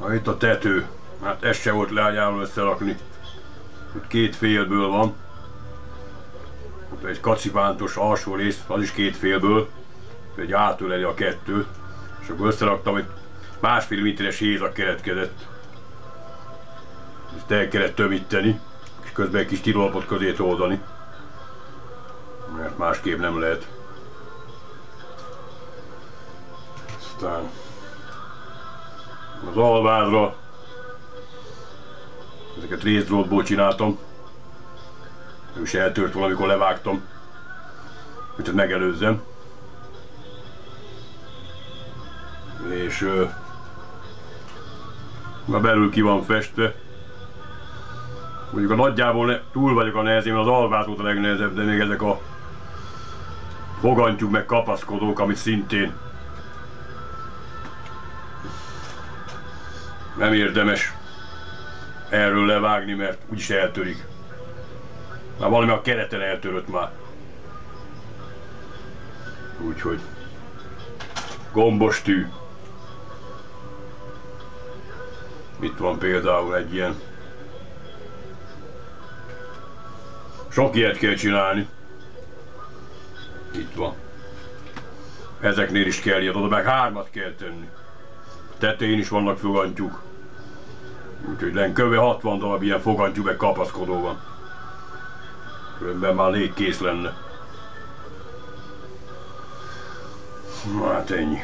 Na, itt a tető. Hát ez se volt leányáról összerakni. Itt két félből van. Ott egy kacipántos alsó rész, az is két félből. Egy átöleli a kettőt. És akkor összeraktam, hogy másfél méteres hézak keletkezett. Ezt el kellett tömíteni, és közben egy kis tirolapot közé oldani. Mert másképp nem lehet. Aztán az alvázra ezeket részdrótból csináltam. Ő is eltört valamikor levágtam, hogy megelőzzem. És ö, a belül ki van festve. Mondjuk a nagyjából ne, túl vagyok a nehezén, az alvát volt a legnehezebb, de még ezek a fogantyúk meg kapaszkodók, amit szintén nem érdemes erről levágni, mert úgyis eltörik. Már valami a kereten eltörött már. Úgyhogy gombos tű. Itt van például egy ilyen. Sok ilyet kell csinálni. Itt van. Ezeknél is kell ilyet, oda meg hármat kell tenni. Tetején is vannak fogantyúk. Úgyhogy len köve 60 darab ilyen fogantyú meg kapaszkodó van. Különben már légkész lenne. Hát ennyi.